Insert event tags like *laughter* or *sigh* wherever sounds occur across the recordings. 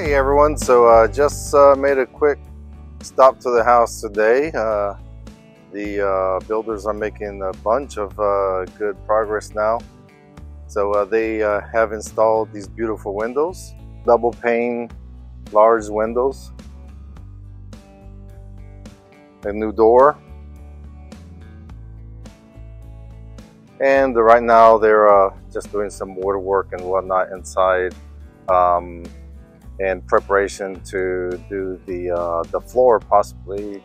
Hey everyone, so uh, just uh, made a quick stop to the house today. Uh, the uh, builders are making a bunch of uh, good progress now. So uh, they have installed these beautiful windows, double pane, large windows, a new door, and right now they're just doing some woodwork and whatnot inside. Um, in preparation to do the uh, the floor possibly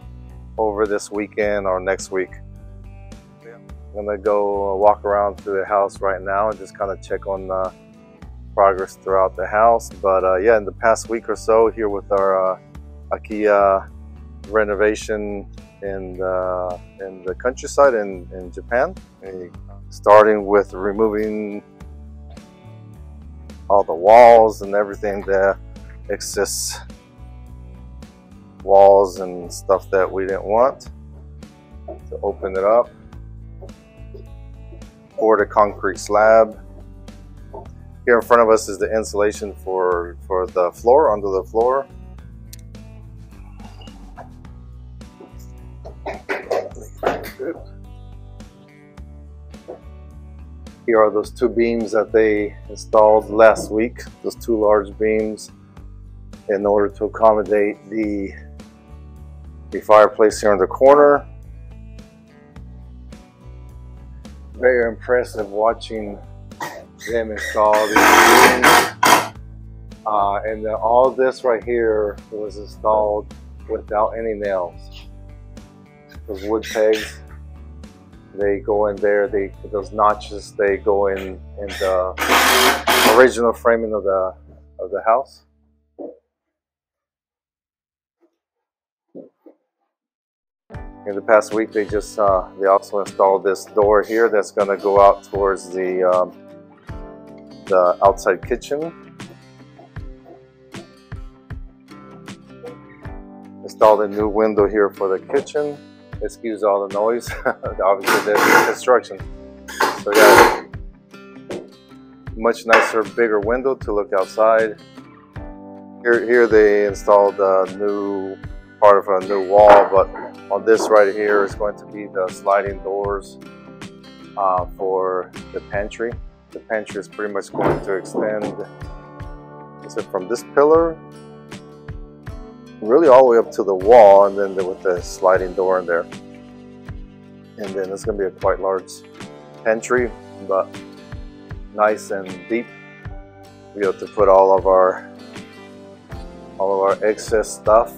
over this weekend or next week. I'm gonna go walk around through the house right now and just kind of check on uh, progress throughout the house. But uh, yeah, in the past week or so here with our uh, Akiya renovation in the, in the countryside in, in Japan, starting with removing all the walls and everything there excess walls and stuff that we didn't want to open it up. Pour the concrete slab. Here in front of us is the insulation for for the floor under the floor. Here are those two beams that they installed last week, those two large beams in order to accommodate the, the fireplace here in the corner. Very impressive watching them install these. Uh, and then all this right here was installed without any nails. Those wood pegs, they go in there. They those notches they go in in the original framing of the of the house. In the past week they just uh, they also installed this door here that's going to go out towards the um, the outside kitchen. Installed a new window here for the kitchen. Excuse all the noise. *laughs* Obviously there's construction. So yeah. Much nicer bigger window to look outside. Here here they installed a new part of a new wall but on this right here is going to be the sliding doors uh, for the pantry. The pantry is pretty much going to extend it from this pillar really all the way up to the wall and then with the sliding door in there. And then it's going to be a quite large pantry but nice and deep. We have to put all of our all of our excess stuff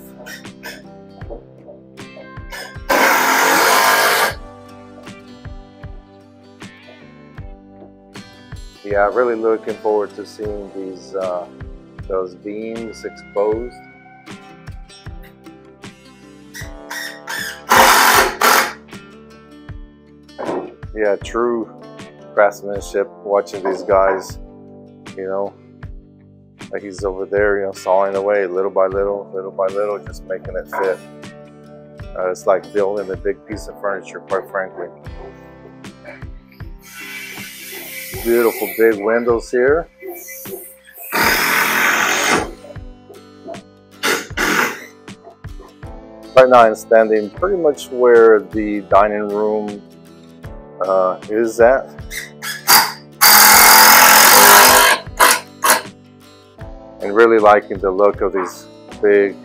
yeah, really looking forward to seeing these uh, those beams exposed. Yeah, true craftsmanship. Watching these guys, you know, like he's over there, you know, sawing away little by little, little by little, just making it fit. Uh, it's like building a big piece of furniture, quite frankly. Beautiful big windows here. Right now I'm standing pretty much where the dining room uh, is at. And really liking the look of these big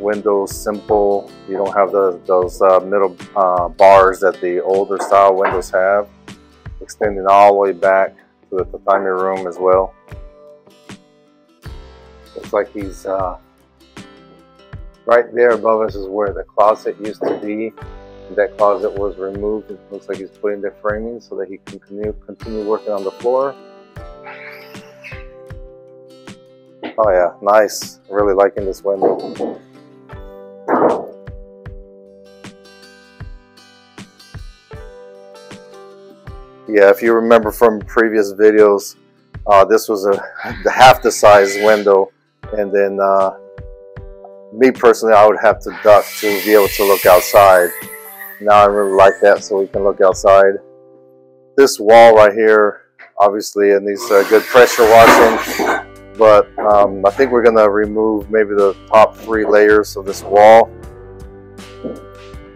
windows, simple. You don't have the, those uh, middle uh, bars that the older style windows have extending all the way back to the tatami room as well. Looks like he's uh, right there above us is where the closet used to be. That closet was removed. It looks like he's putting the framing so that he can continue, continue working on the floor. Oh yeah, nice. Really liking this window. Yeah, if you remember from previous videos, uh, this was a half the size window, and then uh, me personally, I would have to duck to be able to look outside. Now I really like that, so we can look outside. This wall right here, obviously, it needs uh, good pressure washing. but um, I think we're gonna remove maybe the top three layers of this wall.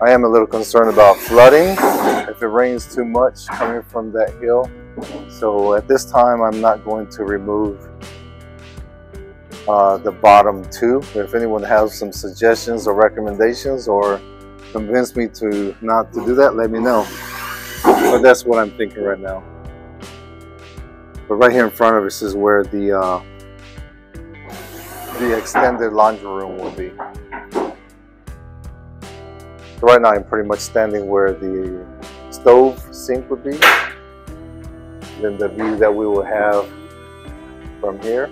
I am a little concerned about flooding if it rains too much coming from that hill. So at this time, I'm not going to remove uh, the bottom two. If anyone has some suggestions or recommendations or convince me to not to do that, let me know. But that's what I'm thinking right now. But right here in front of us is where the uh, the extended laundry room will be. Right now I'm pretty much standing where the stove sink would be. Then the view that we will have from here.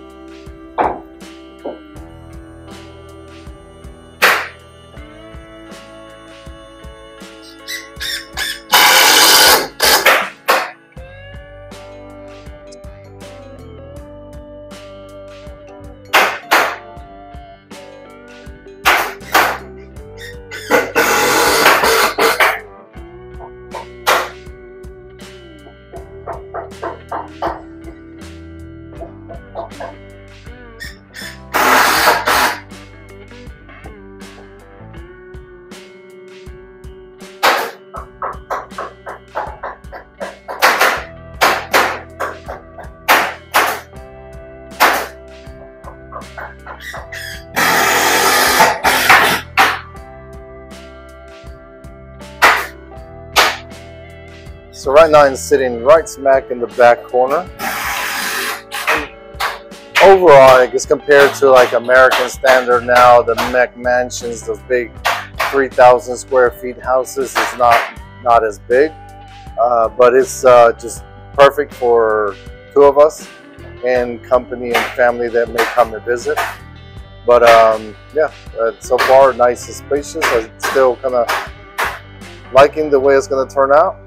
So right now I'm sitting right smack in the back corner. Overall, I guess compared to like American standard now, the McMansions, those big 3,000 square feet houses is not not as big, uh, but it's uh, just perfect for two of us and company and family that may come and visit. But um, yeah, uh, so far nice and spacious. I'm still kind of liking the way it's going to turn out.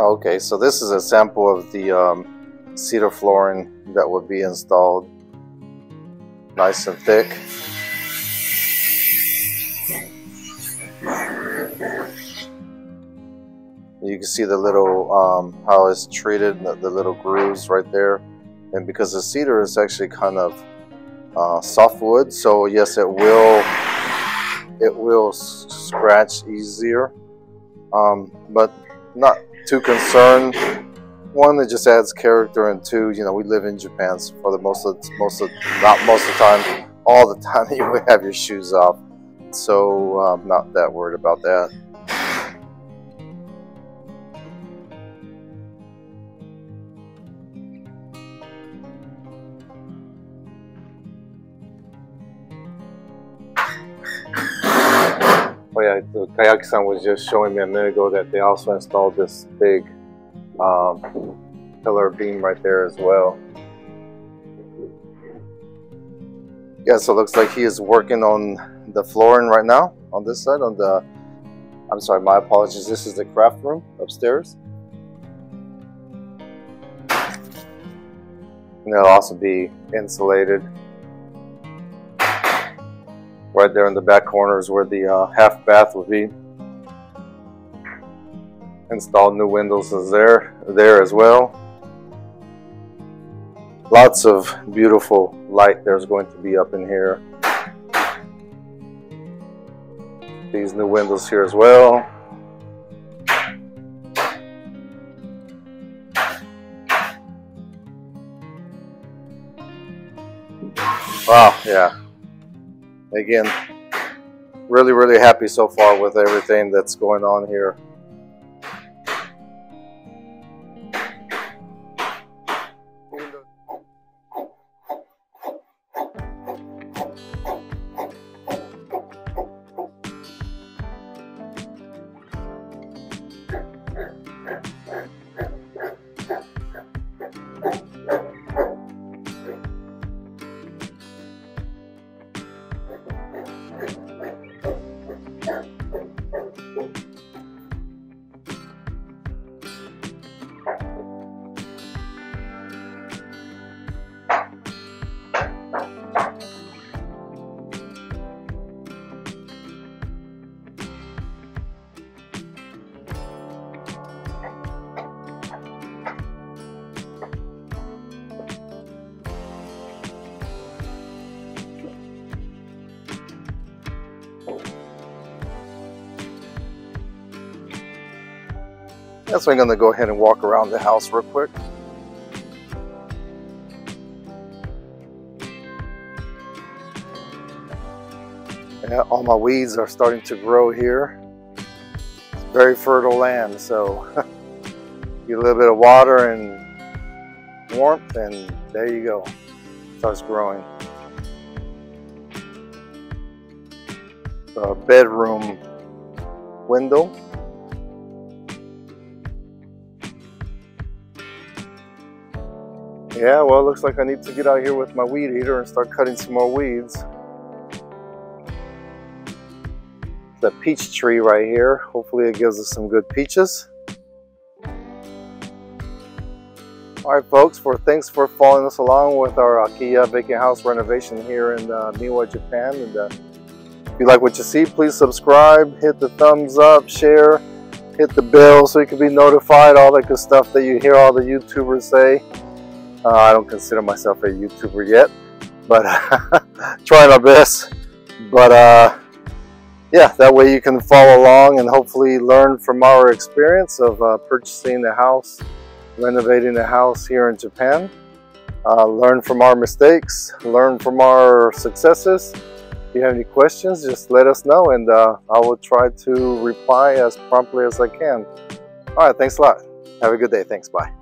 Okay, so this is a sample of the um, cedar flooring that would be installed. Nice and thick. You can see the little, um, how it's treated, the, the, little grooves right there. And because the cedar is actually kind of uh, soft wood, so yes, it will, it will scratch easier. Um, but not too concerned. One, it just adds character, and two, you know, we live in Japan, so for the most of most of not most of the time, all the *laughs* time you have your shoes off. So I'm not that worried about that. Yeah, Kayaki-san was just showing me a minute ago that they also installed this big um, pillar beam right there as well. Yeah, so it looks like he is working on the flooring right now on this side. On the, I'm sorry, my apologies. This is the craft room upstairs. And it'll also be insulated Right there in the back corner is where the uh, half bath will be. Installed new windows is there, there as well. Lots of beautiful light there's going to be up in here. These new windows here as well. Wow, yeah again, really, really happy so far with everything that's going on here. That's why I'm gonna go ahead and walk around the house real quick. Yeah, all my weeds are starting to grow here. It's very fertile land, so *laughs* get a little bit of water and warmth and there you go. Starts growing. The bedroom window. Yeah, well, it looks like I need to get out here with my weed eater and start cutting some more weeds. The peach tree right here. Hopefully it gives us some good peaches. All right, folks, for thanks for following us along with our Akiya vacant house renovation here in uh, Miwa, Japan. And uh, if you like what you see, please subscribe, hit the thumbs up, share, hit the bell so you can be notified, all that good stuff that you hear all the YouTubers say. Uh, I don't consider myself a YouTuber yet, but *laughs* trying our best. But uh, yeah, that way you can follow along and hopefully learn from our experience of uh, purchasing a house, renovating a house here in Japan. Uh, learn from our mistakes, learn from our successes. If you have any questions, just let us know and uh, I will try to reply as promptly as I can. All right, thanks a lot. Have a good day. Thanks. Bye.